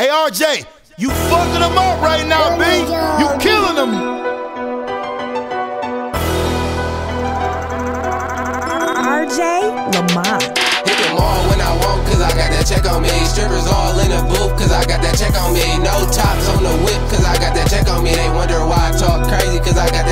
Hey, RJ, you fucking them up right now, B. You killing them. RJ Lamont. Hit them all when I want, cause I got that check on me. Strippers all in the booth, cause I got that check on me. No tops on the whip, cause I got that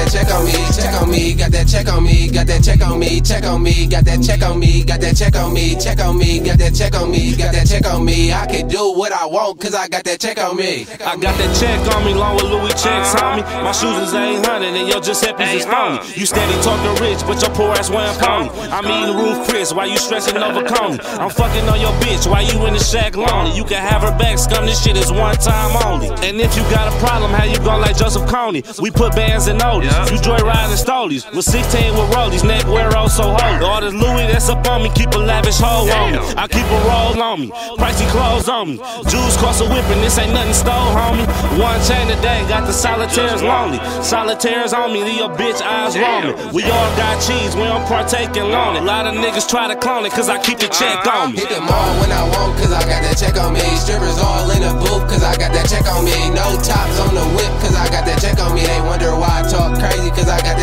that check on me. Check on me, got that check on me, got that check on me, check on me, got that check on me, got that check on me, check on me, got that check on me, got that check on me. I can do what I want, cause I got that check on me. I got that check on me, long with Louis checks on me. My shoes is 800 and your Giuseppe's is phony. You steady talking rich, but your poor ass wearing pony. I'm eating Ruth's Chris, why you stressing over Coney? I'm fucking on your bitch, why you in the shack lonely? You can have her back, scum, this shit is one time only. And if you got a problem, how you gon' like Joseph Kony? We put bands in oldies, you joyriding stolies. With 16 with rollies, neck wear oh so holy. All this Louis that's up on me, keep a lavish hoe on me. I keep a roll on me, pricey clothes on me. Jewels cost a whipping, this ain't nothing stole, homie. One chain a day, got the solitaires lonely. Solitaires on me, leave your bitch eyes roaming. We all got cheese, we don't partake in loan it. A lot of niggas try to clone it, cause I keep the check uh-huh. on me. Hit them all when I want, cause I got that check on me. Strippers all in the booth, cause I got that check on me. No tops on the whip, cause I got that check on me. They wonder why I talk crazy, cause I got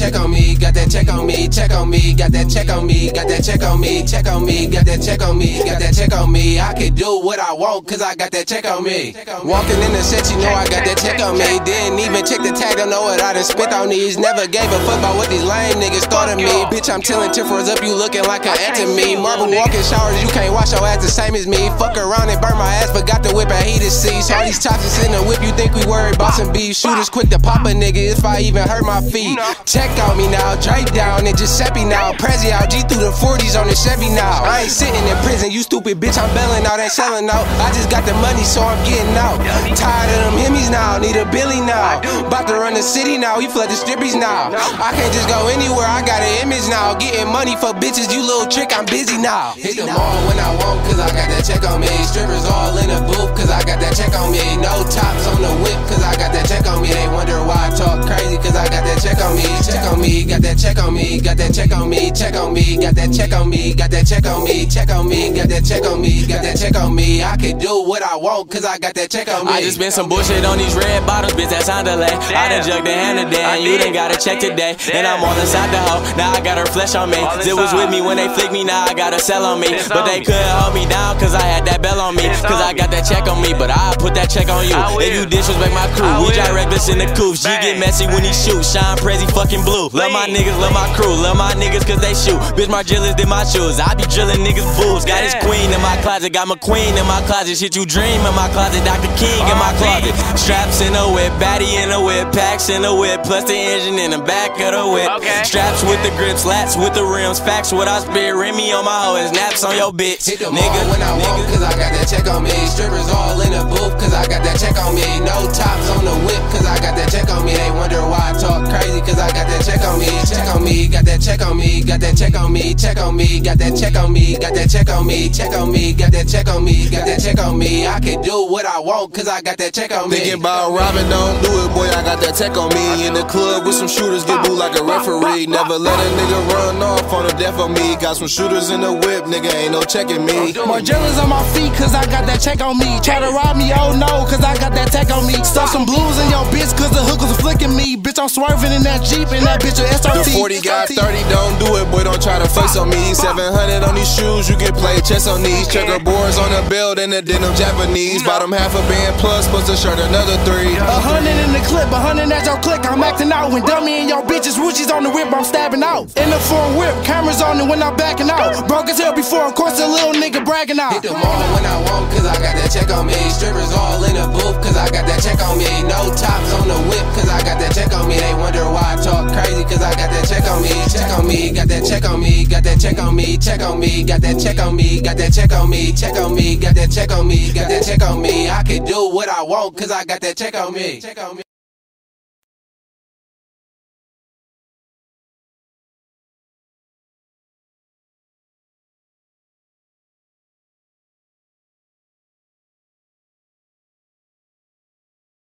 check on me, got that check on me, check on me, got that check on me, got that check on me, check on me, got that check on me, got that check on me. I can do what I want, cause I got that check on me. Walking in the set, you know I got that check on me. Didn't even check the tag, don't know what I done spent on these. Never gave a fuck about what these lame niggas thought of me. Bitch, I'm tilling tiffers up, you looking like an ant to me. Marble walking showers, you can't wash your ass the same as me. Fuck around and burn my ass, forgot to whip and heated seats. All these toxins in the whip, you think we worried about some beef. Shooters quick to pop a nigga if I even hurt my feet. Check on me now, Drake down and Giuseppe now. Prezi out, G through the 40s on the Chevy now. I ain't sitting in prison, you stupid bitch, I'm bailing out, ain't selling out. I just got the money, so I'm getting out. Tired of them himmies now, need a Billy now. About to run the city now, he flood the strippies now. I can't just go anywhere, I got an image now. Getting money for bitches, you little trick, I'm busy now. Hit them all when I want, cause I got that check on me. Strippers all in the booth, cause that check on me. No tops on the whip, cause I got that check on me. They wonder why I talk crazy, cause I got that check on me. Check on me, got that check on me, got that check on me, check on me, got that check on me, got that check on me, check on me, got that check on me, got that check on me. I can do what I want, cause I got that check on me. I just spent some bullshit on these red bottoms, bitch, that's on delay. I done jugged the hand today, and you done got a check today. And I'm all inside the hoe, now I got her flesh on me. Zit was with me when they flicked me, now I got her cell on me. But they couldn't hold me down, cause I had that bell on me. Cause I got that check on me, but I put that check on you. If you disrespect my crew, we got reckless in the coops. G get messy when he shoot, shine Prezi fucking blue. Love my niggas, love my crew, love my niggas cause they shoot. Bitch, my drillers did my shoes. I be drilling niggas fools. Got his queen in my closet, got my queen in my closet. Shit, you dream in my closet, Dr. King in my closet. Straps in a whip, baddie in a whip, packs in a whip, plus the engine in the back of the whip. Straps with the grips, lats with the rims, facts what I spit, Remy on my hoe, and snaps on your bitch. Hit them Nigga, when I want, cause I got that check on me. Strippers all in the booth, cause I got that check on me. No tops check on me, got that check on me, check on me, got that check on me, got that check on me, check on me, got that check on me, got that check on me. I can do what I want, cause I got that check on me. Thinking about robbing, don't do it, boy. I got that tech on me. In the club with some shooters, get boo like a referee. Never let a nigga run off on the death of me. Got some shooters in the whip, nigga, ain't no checking me. Margielas on my feet, cause I got that check on me. Try to rob me, oh no, cause I got that tech on me. Stuff some blues in your bitch, cause the hookers are flicking me. Bitch, I'm swerving in that Jeep, and that bitch a The 40 got 30, don't do it, boy, don't try to flex on me. 700 on these shoes, you can play chess on these. Checkerboards on the belt and the denim Japanese. Bottom half a band plus, plus the shirt, another three. A hundred in the clip, a hundred at your click. I'm acting out when dummy and your bitches Ruchies on the whip. I'm stabbing out. In the foreign whip, cameras on it when I'm backing out. Broke as hell before, of course, a little nigga bragging out. Hit them all when I want, cause I got that check on me. Strippers all in the booth, cause I got that check on me. No tops on the whip, cause I got that check on me. They wonder why I talk got that check on me, check on me, got that check on me, got that check on me, check on me, got that check on me, got that check on me. I can do what I want, cause I got that check on me. Check on me.